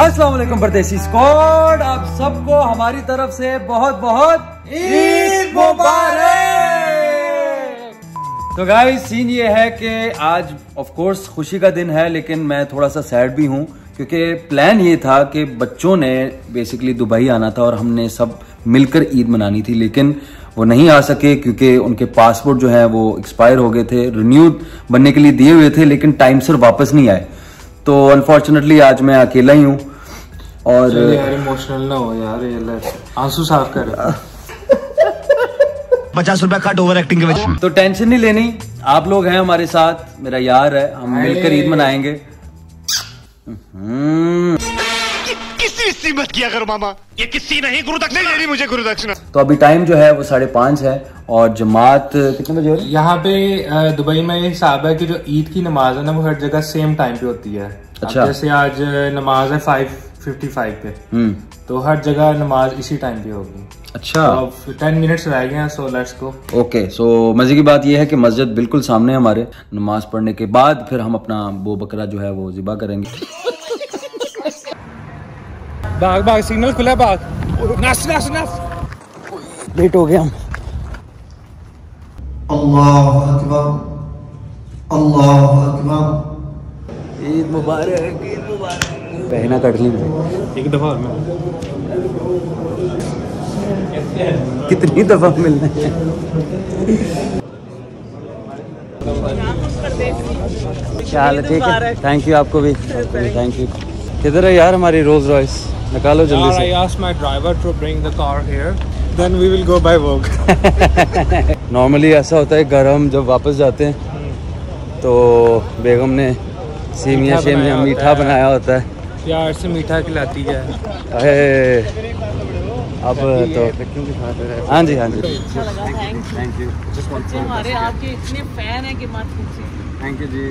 अस्सलाम वालेकुम परदेसी स्क्वाड आप सबको हमारी तरफ़ से बहुत बहुत ईद मुबारक। तो गाइस सीन ये है कि आज ऑफ़ कोर्स खुशी का दिन है, लेकिन मैं थोड़ा सा सैड भी हूँ, क्योंकि प्लान ये था कि बच्चों ने बेसिकली दुबई आना था और हमने सब मिलकर ईद मनानी थी, लेकिन वो नहीं आ सके क्योंकि उनके पासपोर्ट जो है वो एक्सपायर हो गए थे रिन्यू बनने के लिए दिए हुए थे, लेकिन टाइम से वापस नहीं आए। तो अनफॉर्चुनेटली आज मैं अकेला ही हूँ। और यार इमोशनल ना हो यार ये ले आँसू साफ़ कर। पचास रुपया कट ओवर एक्टिंग के वजह तो टेंशन नहीं लेनी। आप लोग हैं हमारे साथ मेरा यार है हम मिलकर ईद मनाएँगे। हम्म, किसी सी मत किया करो मामा। ये किसी नहीं गुरु दक्षिणा। नहीं, नहीं मुझे गुरु दक्षिणा। तो अभी टाइम जो है वो साढ़े पाँच है और जमात कितने बजे हो रही है? यहाँ पे दुबई में ये हिसाब है कि जो ईद की नमाज़ है ना वो हर जगह सेम टाइम पे होती है। अच्छा। जैसे आज नमाज़ है फाइव फिफ्टी फाइव पे। हम्म। तो हर जगह नमाज़ इसी टाइम पे होगी। अच्छा। अब टेन मिनट्स रह गए हैं so let's go okay so मज़े की बात यह है कि मस्जिद बिल्कुल सामने है हमारे। नमाज़ पढ़ने के बाद फिर हम अपना वो बकरा जो है वो जिबा करेंगे। भाग भाग सिग्नल खुला भाग। नस नस नस लेट हो गया हम। अल्लाह अकबर अल्लाह अकबर ईद मुबारक ईद मुबारक। पहना कट ली। मैंने। एक दफ़ा मैं। कितनी दफ़ा मिलना है? क्या ठीक है। थैंक यू आपको भी। थैंक यू किधर है यार हमारी रोज रॉयस निकालो जल्दी से. नॉर्मली ऐसा होता है घर हम जब वापस जाते हैं तो बेगम ने सेमिया शेमिया मीठा बनाया होता है। प्यार से मीठा खिलाती है। अब तो हाँ जी हाँ जी। थैंक यू हमारे आपके इतने फ़ैन हैं कि मत पूछिए। थैंक यू जी।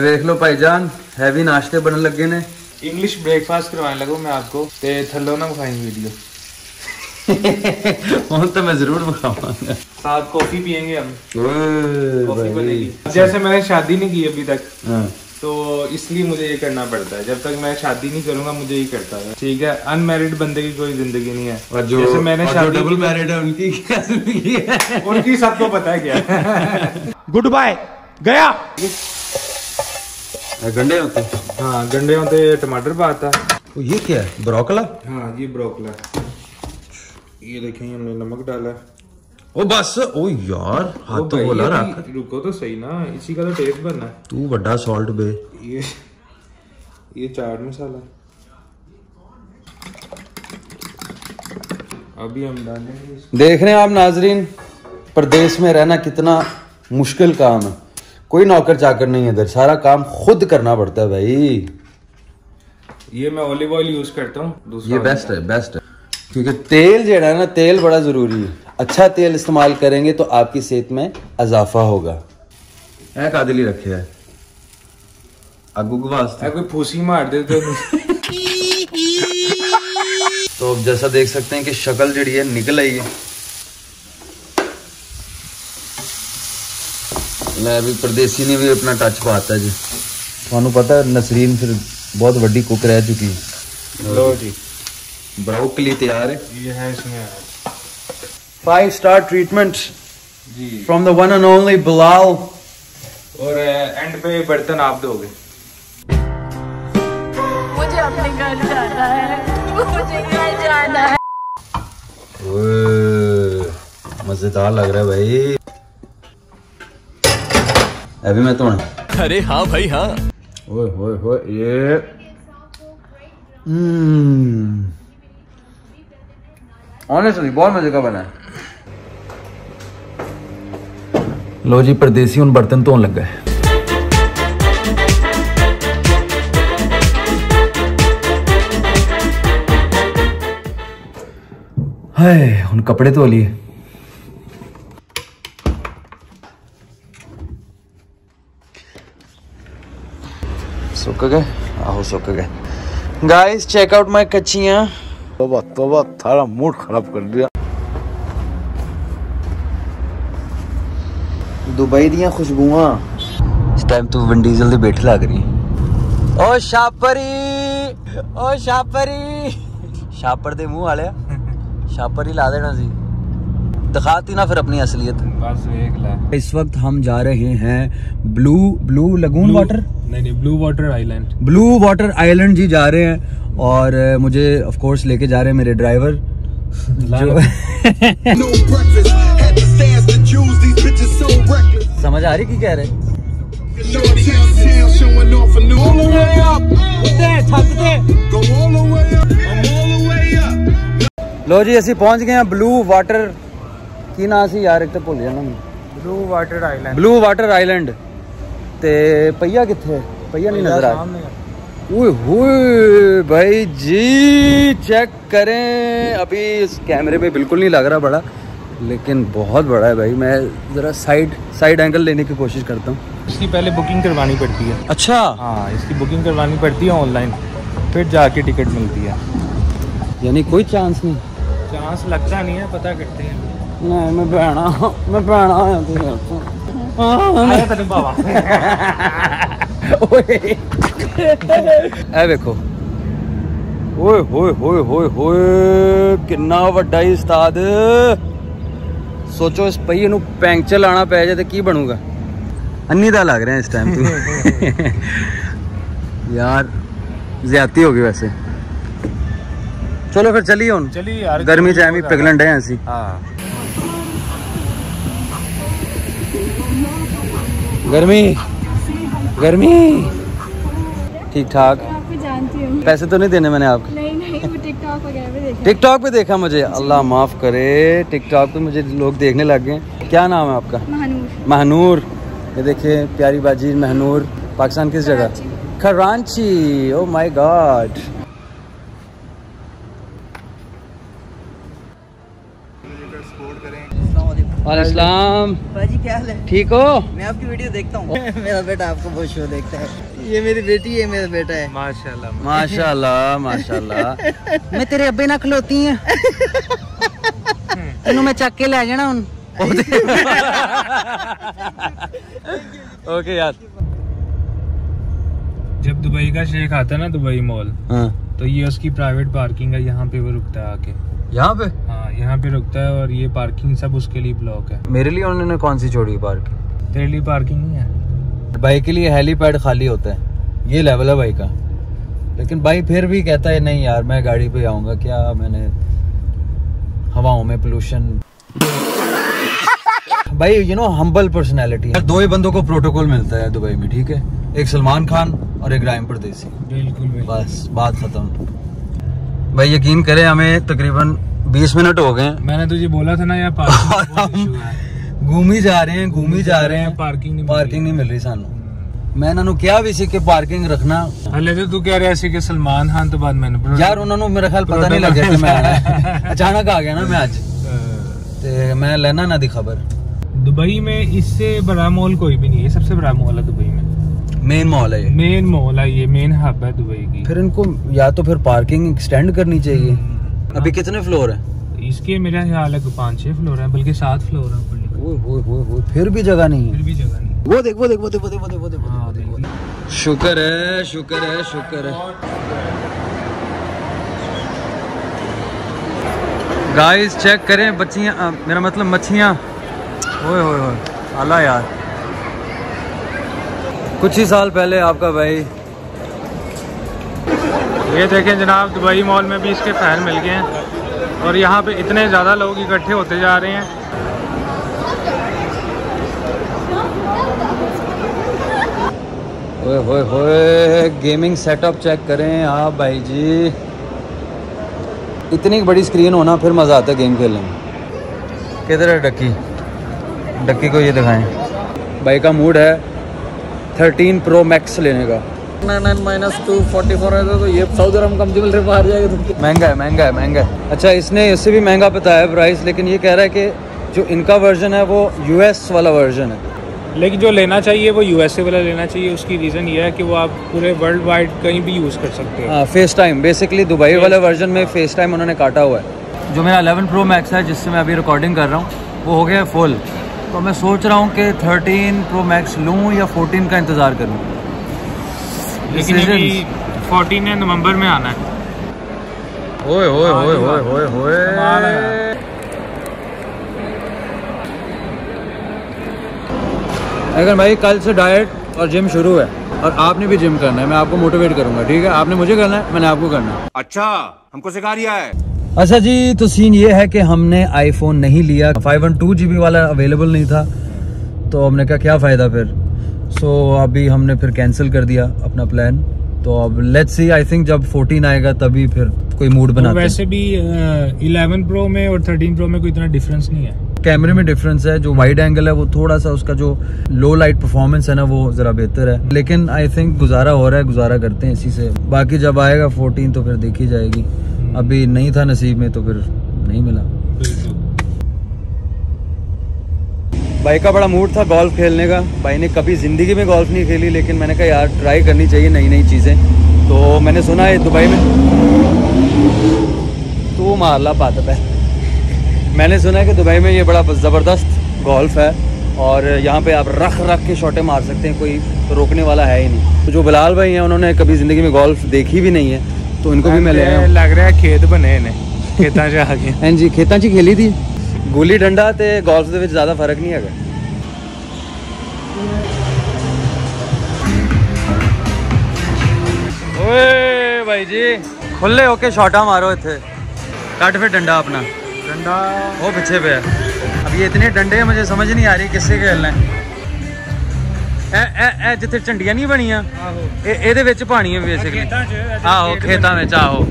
देख लो हैवी नाश्ते बनने लगे ने। इंग्लिश ब्रेकफास्ट करवाने लगो मैं आपको ते ना खाएँगे वीडियो फ़ोन तो मैं ज़रूर मंगाऊँगा साथ कॉफ़ी पियेंगे हम। कॉफ़ी बनेगी। जैसे मैंने शादी नहीं की अभी तक हाँ। तो इसलिए मुझे ये करना पड़ता है। जब तक मैं शादी नहीं करूँगा मुझे ये करता है। ठीक है? अनमेरिड बंदे की कोई ज़िंदगी नहीं है। और जो जैसे मैंने शादी डबल मैरिड है उनकी क्या उनकी सबको पता है क्या? Good bye. गया। गंडे होते। हाँ गंडे होते टमाटर पाता। ये क्या है? ब्रोकला? हाँ ये ब्रोकला। ये देखें हमने नमक डाला है। ओ बस ओ यार हाथ तो बोला रख। रुको तो सही ना इसी का तो टेस्ट बनना है। तू बड़ा सॉल्ट बे। ये ये चाट मसाला। अभी हम डालेंगे देख रहे हैं आप नाजरीन प्रदेश में रहना कितना मुश्किल काम है। कोई नौकर चाकर नहीं है इधर सारा काम खुद करना पड़ता है भाई। ये मैं ऑलिव ऑयल यूज़ करता हूँ ये बेस्ट है बेस्ट है। क्योंकि तेल जो है ना तेल बड़ा ज़रूरी है। अच्छा तेल इस्तेमाल करेंगे तो आपकी सेहत में अजाफा होगा। है कादली रखे है? अगुग वास्ते कोई फूसी मार दे तो।, तो। अब जैसा देख सकते हैं कि शक्ल जड़ी है निकल आई है। मैं भी परदेसी ने भी अपना टच पाता जी। थानू पता नसरीन फिर बहुत वीडी कुक रह चुकी है। जी। ब्रोकली तैयार है। ये है इसमें। Five star treatment ji. From the one and only Bilal और एंड पे बर्तन आप दोगे। मुझे अपने घर जाना है। मुझे घर जाना है। मज़ेदार लग रहा है भाई। अभी मैं तो अरे हाँ भाई हाँ। ओए होए होए ये। हम्म। ऑनेस्टली बहुत मज़े का बना है। लो जी परदेसी उन बर्तन धोन तो लगा है हाय उन कपड़े धो तो लिए। सुक गए? आहो सुक गए। गाइस चेक आउट माय कच्चियाँ। तोबा तोबा थारा मूड खराब कर दिया ਦੁਬਈ ਦੀਆਂ ਖੁਸ਼ਬੂਆਂ टाइम तो विंड डीजल ਦੀ ਬੈਠ ਲੱਗ ਰਹੀ ਓ ਛਾਪਰੀ ਓ ਛਾਪਰੀ ਛਾਪਰ ਦੇ ਮੂੰਹ ਵਾਲਿਆ ਛਾਪਰ ਹੀ ਲਾ ਦੇਣਾ ਸੀ दिखाती ना फिर अपनी असलियत। बस इस वक्त हम जा रहे हैं ब्लू ब्लू लगून वाटर? नहीं नहीं blue water island. Blue water island जी जा रहे हैं और मुझे ऑफ़ कोर्स लेके जा रहे हैं मेरे ड्राइवर जो. समझ आ रही की कह रहे Shorty downtown showing off a new. All the ਕੀ ਨਾਂ ਸੀ ਯਾਰ ਇੱਕ ਤਾਂ ਭੁੱਲ ਜਾਣਾ ਮੈਂ blue water island blue water island ਤੇ ਪਈਆ ਕਿੱਥੇ ਹੈ? ਪਈਆ नहीं नजर आ ओए होए भाई जी चेक करें अभी इस कैमरे में बिल्कुल नहीं लग रहा बड़ा लेकिन बहुत बड़ा है भाई मैं ज़रा साइड साइड एंगल लेने की कोशिश करता हूँ इसकी पहले बुकिंग करवानी पड़ती है अच्छा हाँ इसकी बुकिंग करवानी पड़ती है ऑनलाइन फिर जाके टिकट मिलती है यानी कोई चांस नहीं चांस लगता नहीं है पता करते हैं ਨਹੀਂ ਮੈਂ ਭੈਣਾ ਮੈਂ ਭੈਣਾ ਆ ਤੂੰ ਆਇਆ ਤੈਨੂੰ ਬਾਵਾ ਓਏ ਐ ਵੇਖੋ ਓਏ ਹੋਏ ਹੋਏ ਹੋਏ ਹੋਏ ਕਿੰਨਾ ਵੱਡਾ ਹੀ ਉਸਤਾਦ ਸੋਚੋ ਇਸ ਪਹੀਏ ਨੂੰ ਪੈਂਚਰ ਲਾਣਾ ਪੈ ਜਾਏ ਤੇ ਕੀ ਬਣੂਗਾ ਅੰਨੀ ਦਾ ਲੱਗ ਰਿਹਾ ਇਸ ਟਾਈਮ ਤੂੰ ਯਾਰ ਜ਼ਿਆਦਤੀ ਹੋ ਗਈ ਵੈਸੇ ਚਲੋ ਫਿਰ ਚੱਲੀ ਹੁਣ ਚੱਲੀ ਯਾਰ ਗਰਮੀ ਚ ਐਵੇਂ ਪਿਗਲਣ ਡਏ ਅਸੀਂ ਹਾਂ गर्मी। गर्मी। ठीक ठाक। जानती पैसे तो नहीं देने मैंने आपको। नहीं नहीं वो टिकटॉक वगैरह पे देखा। टिकटॉक पे देखा मुझे। अल्लाह माफ़ करे। टिकटॉक पे मुझे लोग देखने लग गए। क्या नाम है आपका? महानूर। महनूर। ये देखिए प्यारी बाजी महनूर। पाकिस्तान किस जगह? कराची ओ माय गॉड वालेकुम भाजी क्या हाल है? ठीक हो? मैं आपकी वीडियो देखता हूँ। मेरा बेटा आपको बहुत शो देखता है। ये मेरी बेटी है मेरा बेटा है। माशाल्लाह माशाल्लाह। माशाल्लाह मैं तेरे अब्बे ना खलोती हैं। तेनू मैं चक के ले जाना हूँ ओके यार। जब दुबई का शेख आता है ना दुबई मॉल हाँ। तो ये उसकी प्राइवेट पार्किंग है यहाँ पे वो रुकता है आके। यहाँ पे? हाँ यहाँ पे रुकता है और ये पार्किंग सब उसके लिए ब्लॉक है। मेरे लिए उन्होंने कौन सी छोड़ी पार्क तेरे लिए पार्किंग नहीं है। बाइक के लिए हेलीपैड खाली होता है। ये लेवल है बाइक का। लेकिन भाई फिर भी कहता है नहीं यार मैं गाड़ी पे आऊँगा। क्या मैंने हवाओं में पोल्यूशन भाई यू नो हम्बल पर्सनैलिटी दो ही बंदों को प्रोटोकॉल मिलता है दुबई में ठीक है? एक सलमान खान और एक राइम परदेसी। बिल्कुल। बस बात खत्म। भाई यकीन करें हमें तकरीबन 20 मिनट हो गए हैं मैंने तुझे बोला था ना यार पार्किंग बहुत issue है घूम ही जा रहे हैं घूम ही जा रहे हैं पार्किंग नहीं मिल ਪਾਰਕਿੰਗ ਨਹੀਂ ਮਿਲ ਰਹੀ ਸਾਨੂੰ ਮੈਂ ਇਹਨਾਂ ਨੂੰ ਕਿਹਾ ਵੀ ਸੀ ਕਿ ਪਾਰਕਿੰਗ ਰੱਖਣਾ हले तो तू कह रहा ਸੀ ਕਿ ਸਲਮਾਨ ਖਾਨ ਤੋਂ ਬਾਅਦ ਮੈਨੂੰ ਯਾਰ ਉਹਨਾਂ ਨੂੰ ਮੇਰੇ ਖਿਆਲ ਪਤਾ ਨਹੀਂ ਲੱਗਿਆ ਕਿ ਮੈਂ ਆਣਾ ਅਚਾਨਕ ਆ ਗਿਆ ਨਾ ਮੈਂ ਅੱਜ ਤੇ ਮੈਂ ਲੈਣਾ ਨਾ ਦੀ ਖਬਰ दुबई में इससे बड़ा मॉल कोई भी नहीं है सबसे बड़ा मॉल है दुबई में मेन मॉल है ये मेन मॉल है ये मेन हब है दुबई की फिर इनको या तो फिर पार्किंग एक्सटेंड करनी चाहिए अभी कितने फ्लोर है? इसके मेरा ख्याल है पाँच छह फ्लोर है बल्कि सात फ्लोर है। ओए फिर भी जगह नहीं फिर है भी जगह नहीं वो देख वो देख वो देख वो देख वो देख वो देख, वो हाँ, देख, वो देख। शुक्र है शुक्र है शुक्र है। गाइस चेक करें बच्चियाँ मेरा मतलब मच्छियाँ। ओए होए होए अल्लाह यार। कुछ ही साल पहले आपका भाई ये देखें जनाब दुबई मॉल में भी इसके फ़ैन मिल गए हैं। और यहाँ पे इतने ज़्यादा लोग इकट्ठे होते जा रहे हैं। ओए होए होए गेमिंग सेटअप चेक करें आप भाई जी। इतनी बड़ी स्क्रीन होना फिर मज़ा आता है गेम खेलने में। किधर है डक्की? डक्की को ये दिखाएँ। भाई का मूड है 13 प्रो मैक्स लेने का। माइनस टू फोर्टी फोर है तो ये कम से कम बाहर जाएगा महँगा है महँगा है महँगा है। अच्छा इसने इससे भी महँगा बताया प्राइस लेकिन ये कह रहा है कि जो इनका वर्जन है वो यूएस वाला वर्जन है। लेकिन जो लेना चाहिए वो यूएसए वाला लेना चाहिए। उसकी रीज़न ये है कि वो आप पूरे वर्ल्ड वाइड कहीं भी यूज़ कर सकते हैं। हाँ फेस टाइम बेसिकली दुबई वाले वर्जन में फेस टाइम उन्होंने काटा हुआ है। जो मेरा 11 प्रो मैक्स है जिससे मैं अभी रिकॉर्डिंग कर रहा हूँ वो हो गया फुल तो मैं सोच रहा हूँ कि 13 प्रो मैक्स लूँ या 14 का इंतज़ार करूँ। लेकिन अभी 14 नवंबर में आना है। ओए ओए ओए ओए ओए ओए। अगर भाई कल से डाइट और जिम शुरू है और आपने भी जिम करना है। मैं आपको मोटिवेट करूँगा ठीक है? आपने मुझे करना है मैंने आपको करना है। अच्छा हमको सिखा रिया है। अच्छा जी तो सीन ये है कि हमने आईफोन नहीं लिया। फाइव वन टू जीबी वाला अवेलेबल नहीं था तो हमने कहा क्या फ़ायदा फिर? सो so, अभी हमने फिर कैंसिल कर दिया अपना प्लान तो अब लेट्स सी आई थिंक जब 14 आएगा तभी फिर कोई मूड और बनाते हैं। वैसे भी इलेवन प्रो में और थर्टीन प्रो में कोई इतना डिफरेंस नहीं है। कैमरे में डिफरेंस है जो वाइड एंगल है वो थोड़ा सा उसका जो लो लाइट परफॉर्मेंस है ना वो जरा बेहतर है। लेकिन आई थिंक गुजारा हो रहा है गुजारा करते हैं इसी से। बाकी जब आएगा 14 तो फिर देखी जाएगी। अभी नहीं था नसीब में तो फिर नहीं मिला बिल्कुल भाई का बड़ा मूड था गोल्फ खेलने का। भाई ने कभी ज़िंदगी में गोल्फ नहीं खेली लेकिन मैंने कहा यार ट्राई करनी चाहिए नई नई चीज़ें। तो मैंने सुना है दुबई में। तो मार ला पाता है मैंने सुना है कि दुबई में ये बड़ा ज़बरदस्त गोल्फ है और यहाँ पे आप रख रख के शॉटें मार सकते हैं कोई रोकने वाला है ही नहीं। तो जो बिलाल भाई हैं उन्होंने कभी ज़िंदगी में गोल्फ देखी भी नहीं है तो इनको भी मैं ले लग रहा है खेत बने खेत हाँ जी खेतों खेली थी। ਹਾਂਜੀ ਖੇਤਾਂ 'ਚ ਹੀ ਖੇਲੀ ਦੀ ਗੁੱਲੀ ਡੰਡਾ ਤੇ ਗੋਲਫ ਦੇ ਵਿੱਚ ਜ਼ਿਆਦਾ ਫਰਕ ਨਹੀਂ ਹੈਗਾ ਓਏ ਭਾਈ ਜੀ ਖੁੱਲੇ ਹੋ ਕੇ ਸ਼ਾਟਾਂ ਮਾਰੋ ਇੱਥੇ ਕੱਟ ਫਿਰ ਡੰਡਾ ਆਪਣਾ ਡੰਡਾ वो पीछे पे है अब ये इतने डंडे हैं मुझे समझ नहीं आ रही किससे खेलना है ਐ ਐ ਐ ਜਿੱਥੇ ਝੰਡੀਆਂ ਨਹੀਂ ਬਣੀਆਂ ਆਹੋ ਇਹ ਇਹਦੇ ਵਿੱਚ ਪਾਣੀ ਹੈ ਬੇਸਿਕਲੀ ਖੇਤਾਂ 'ਚ ਆਹੋ ਖੇਤਾਂ ਵਿੱਚ ਆਹੋ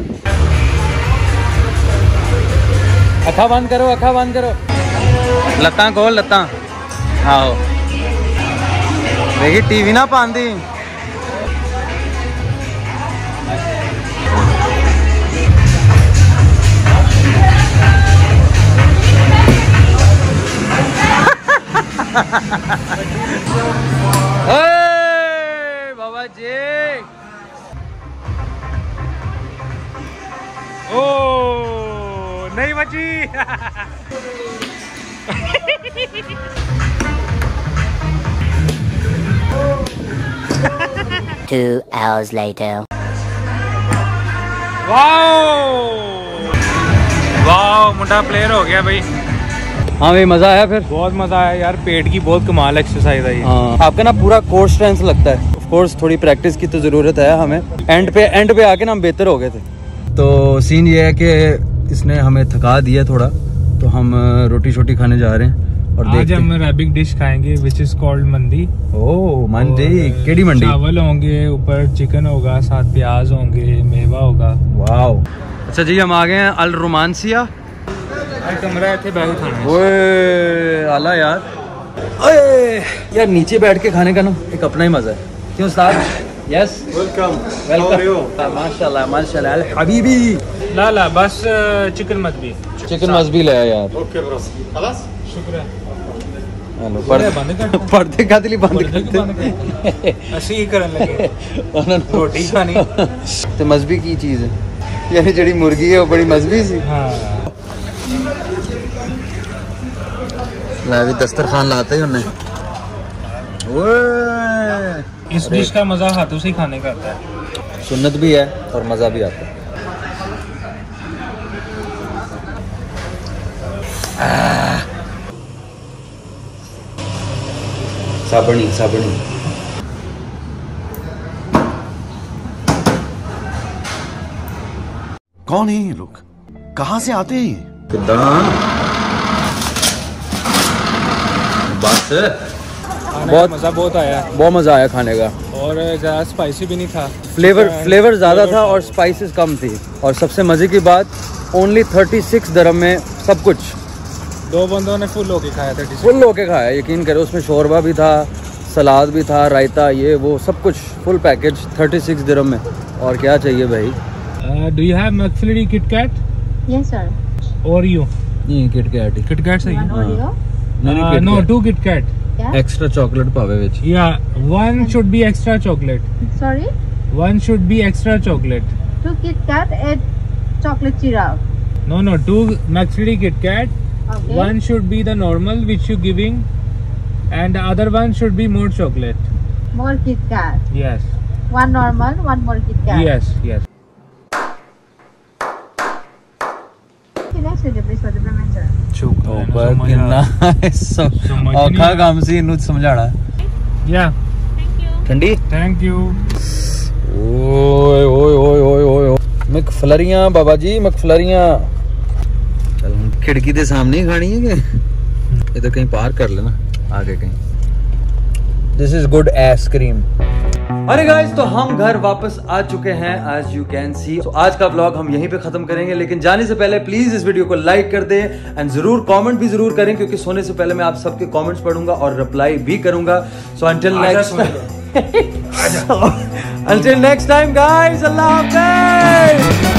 अखा बंद करो, अखा बंद करो। लत्ता खोल लत आओ। देखी, टीवी ना पाती बाबा जी ओ नहीं बची। Two hours later. वाह मुंडा प्लेयर हो गया भाई। हाँ भाई मज़ा आया फिर? बहुत मज़ा आया यार पेट की बहुत कमाल एक्सरसाइज है हाँ। आपका ना पूरा कोर्स स्ट्रेंथ लगता है। ऑफ़ कोर्स थोड़ी प्रैक्टिस की तो ज़रूरत है हमें। एंड पे एंड पे आके ना हम बेहतर हो गए थे। तो सीन ये है कि इसने हमें थका दिया थोड़ा तो हम रोटी शोटी खाने जा रहे हैं और आज देखते हम हैं। अरेबिक डिश खाएँगे विच इज़ कॉल्ड मंदी ओह मंडी और केड़ी मंडी चावल होंगे ऊपर चिकन होगा साथ प्याज होंगे मेवा होगा। वाओ। अच्छा जी हम आ गए हैं अल रोमांसिया कमरा इतने बैग खाना ओए आला यार। ओए यार नीचे बैठ के खाने का ना एक अपना ही मज़ा है। क्यों उस्ताद? यस वेलकम वेलकम माशाल्लाह माशाल्लाह। हबीबी। ला ला बस चिकन मत भी चिकन मस्त भी लाया यार शुक्र है हेलो पर्दे बंद कर दो। पर्दे का दिली बंद पर्दे क्यों बंद करते ਅਸੀਂ ਕੀ ਕਰਨ ਲੱਗੇ ਉਹਨਾਂ ਨੂੰ ਰੋਟੀ ਖਾਣੀ ਤੇ ਮਜ਼ਬੀ ਕੀ ਚੀਜ਼ ਹੈ ਯਾਨੀ ਜਿਹੜੀ ਮੁਰਗੀ ਹੈ ਉਹ ਬੜੀ ਮਜ਼ਬੀ ਸੀ ਹਾਂ ਲੈ ਵੀ ਦਸਤਰਖਾਨ ਲਾਤੇ ਹੀ ਉਹਨੇ ਓਏ इस डिश का मजा हाथों से ही खाने का आता है सुन्नत भी है और मज़ा भी आता है साबणी साबणी कौन है ये लोग? कहाँ से आते हैं ये? बस बहुत- मज़ा बहुत आया। बहुत मज़ा आया खाने का। और ज़्यादा स्पाइसी भी नहीं था। फ्लेवर फ्लेवर ज़्यादा था और स्पाइसेस कम थी। और सबसे मज़े की बात ओनली थर्टी सिक्स दरम में सब कुछ। दो बंदों ने फुल होके खाया था डिश। फुल होके खाया यकीन करो उसमें शोरबा भी था सलाद भी था रायता ये वो सब कुछ फुल पैकेज थर्टी सिक्स दरम में। और क्या चाहिए भाई? Do you have McFlurry Kit Kat Yes, sir. और यू नहीं किट कैट किट कैट सही Oreo. No two Kit Kat extra chocolate पावे विच। या one should be extra chocolate Sorry. One should be extra chocolate Kit Kat and chocolate syrup. No no two McFlurry Kit Kat Okay. One should be the normal which you giving and the other one should be more chocolate. More Kit Kat. Yes. One normal, one more Kit Kat. Yes, yes. Oh, nice. Yeah. Thank you. Thank you. मकफलरियां बाबा जी मकफलरियां खिड़की के सामने ही खानी है ये तो कहीं पार कर लेना आगे कहीं। This is good ice cream अरे गाइस तो हम घर वापस आ चुके हैं एज यू कैन सी तो आज का ब्लॉग हम यहीं पे खत्म करेंगे लेकिन जाने से पहले प्लीज़ इस वीडियो को लाइक कर दें एंड ज़रूर कमेंट भी ज़रूर करें क्योंकि सोने से पहले मैं आप सबके कमेंट्स पढ़ूँगा और रिप्लाई भी करूँगा। So until next until next time guys अल्लाह हाफिज़